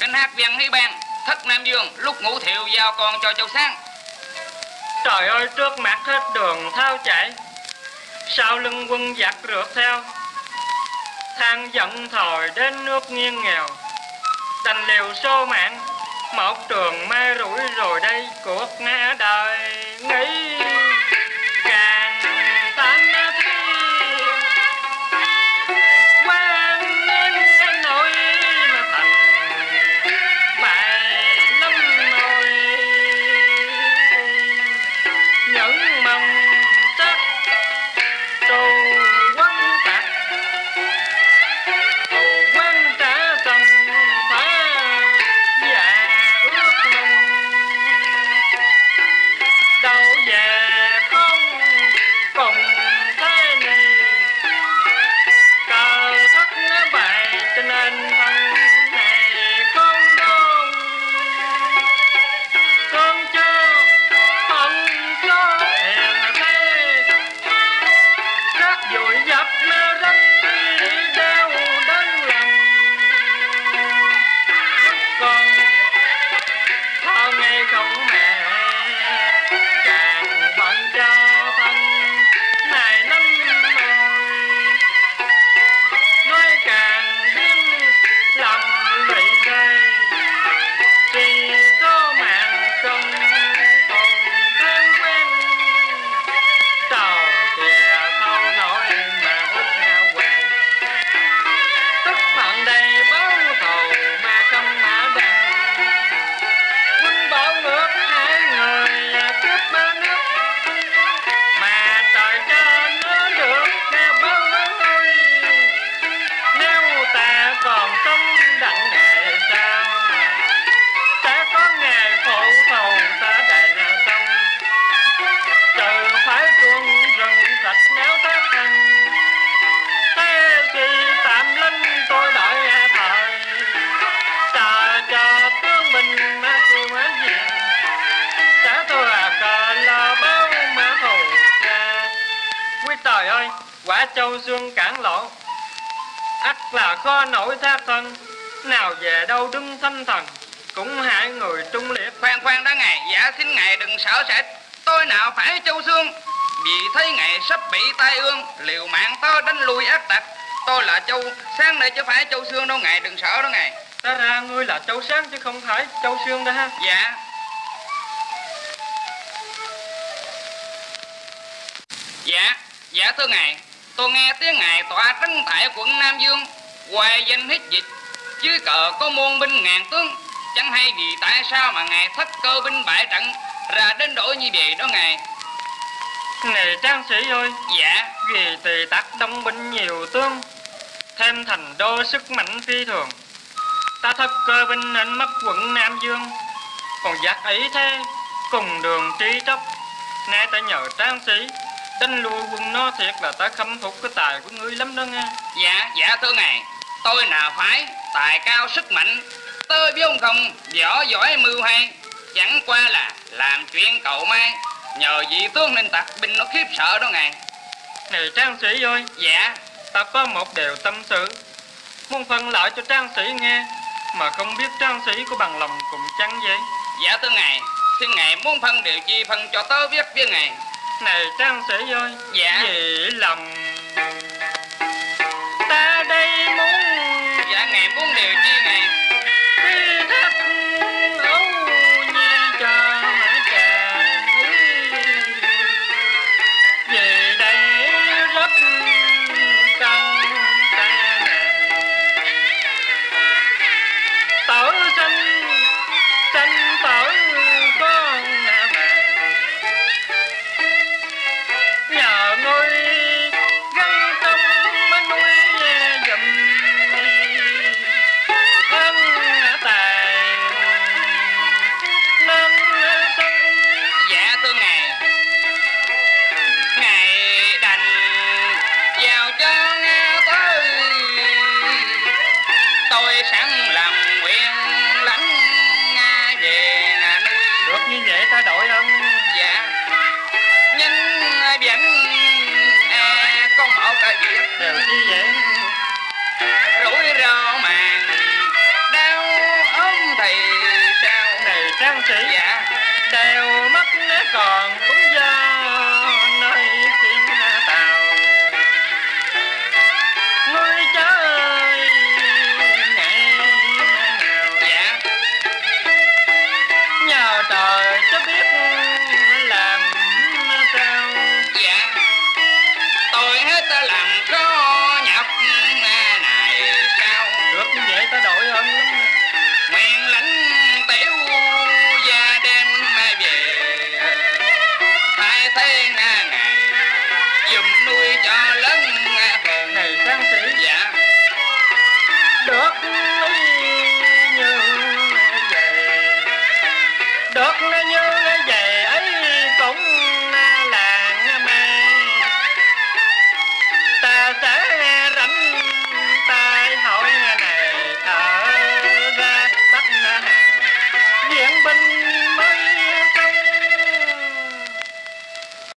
canh hát viên hí ban thất nam dương, lúc ngủ thiệu giao con cho châu sáng trời ơi, trước mặt hết đường thao chạy, sau lưng quân giặc rượt theo. Than giận thời đến nước nghiêng nghèo, đành liều xô mạng, một trường mai rủi rồi đây cuộc ngã đời nghĩ đầy báo thù quả châu xương cản lộ ắt là kho nổi thác thân nào về đâu đứng thanh thần. Cũng hại người trung liệt. Khoan khoan đó ngài dạ xin ngài đừng sợ sệt. Tôi nào phải châu xương vì thấy ngài sắp bị tai ương. Liều mạng tớ đánh lui ác tặc. Tôi là châu sáng nay chứ phải châu xương đâu ngài đừng sợ đó ngài. Ta ra ngươi là châu sáng chứ không phải châu xương đó ha. Dạ. Dạ dạ thưa ngài tôi nghe tiếng ngài tọa trấn tại quận nam dương hoài danh hít dịch. Dưới cờ có muôn binh ngàn tướng chẳng hay vì tại sao mà ngài thất cơ binh bại trận ra đến đổi như vậy đó ngài? Này trang sĩ ơi dạ. vì tỳ tắc đông binh nhiều tướng thêm thành đô sức mạnh phi thường. Ta thất cơ binh nên mất quận nam dương. Còn giặc ấy thế cùng đường trí tróc nay ta nhờ trang sĩ đánh lui quân nó thiệt là ta khâm phục cái tài của ngươi lắm đó nghe. Dạ dạ thưa ngài. Tôi nào phải tài cao sức mạnh. Tôi biết ông không võ giỏi mưu hay chẳng qua là làm chuyện cậu mai nhờ vị tướng nên tặc binh nó khiếp sợ đó ngài. Này trang sĩ ơi. Dạ. Ta có một điều tâm sự. Muốn phân lại cho trang sĩ nghe mà không biết trang sĩ có bằng lòng cùng chăng vậy? Dạ thưa ngài. Xin ngài muốn phân điều chi phân cho tớ biết với ngài này trang sĩ ơi Dạ. vì lòng thương ngày ngài đành giao cho tôi tôi sẵn lòng nguyện lãnh về được như vậy ta đổi không? Dạ. Nhân biển à, con mẫu cả việc đều như vậy. Rủi ro màng đau ốm thì sao? Này trang sĩ dạ. Đều mất